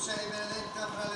Hüseyin Elin Tebreli